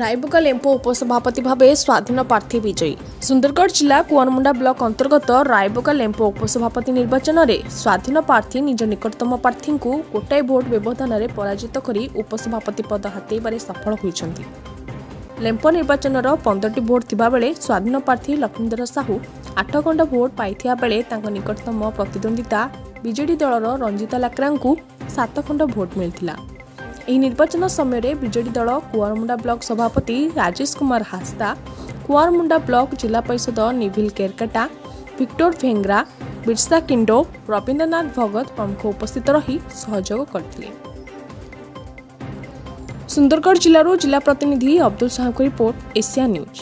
ରାଇବକା ଲେମ୍ପୁ ଉପସଭାପତି ଭାବେ ସ୍ୱାଧୀନ ପ୍ରାର୍ଥୀ ବିଜୟୀ। ସୁନ୍ଦରଗଡ଼ ଜିଲ୍ଲା କୁଆରମୁଣ୍ଡା ବ୍ଲକ ଅନ୍ତର୍ଗତ ରାଇବକା ଲେମ୍ପୁ ଉପସଭାପତି ନିର୍ବାଚନରେ ସ୍ୱାଧୀନ ପ୍ରାର୍ଥୀ ନିଜ ନିକଟତମ ପ୍ରାର୍ଥୀଙ୍କୁ ଗୋଟାଏ ଭୋଟ ବ୍ୟବଧାନରେ ପରାଜିତ କରି ଉପସଭାପତି ପଦ ହାତେଇବାରେ ସଫଳ ହୋଇଛନ୍ତି। ଲେମ୍ପ ନିର୍ବାଚନର ପନ୍ଦରଟି ଭୋଟ ଥିବାବେଳେ ସ୍ୱାଧୀନ ପ୍ରାର୍ଥୀ ଲକ୍ଷ୍ମୀଧର ସାହୁ ଆଠ ଖଣ୍ଡ ଭୋଟ ପାଇଥିବା ବେଳେ ତାଙ୍କ ନିକଟତମ ପ୍ରତିଦ୍ୱନ୍ଦିତା ବିଜେଡି ଦଳର ରଞ୍ଜିତା ଲାକ୍ରାଙ୍କୁ ସାତ ଖଣ୍ଡ ଭୋଟ ମିଳିଥିଲା। ଏହି ନିର୍ବାଚନ ସମୟରେ ବିଜେଡି ଦଳ କୁଆରମୁଣ୍ଡା ବ୍ଲକ ସଭାପତି ରାଜେଶ କୁମାର ହାସ୍ତା କୁଆରମୁଣ୍ଡା ବ୍ଲକ ଜିଲ୍ଲା ପରିଷଦ ନିଭିଲ କେରକାଟା ଭିକ୍ଟୋର ଭେଙ୍ଗ୍ରା ବିର୍ସା କିଣ୍ଡୋ ରବୀନ୍ଦ୍ରନାଥ ଭଗତ ପ୍ରମୁଖ ଉପସ୍ଥିତ ରହି ସହଯୋଗ କରିଥିଲେ। ସୁନ୍ଦରଗଡ଼ ଜିଲ୍ଲାରୁ ଜିଲ୍ଲା ପ୍ରତିନିଧି ଅବଦୁଲ ସାହୁଙ୍କ ରିପୋର୍ଟ ଏସିଆ ନ୍ୟୁଜ୍।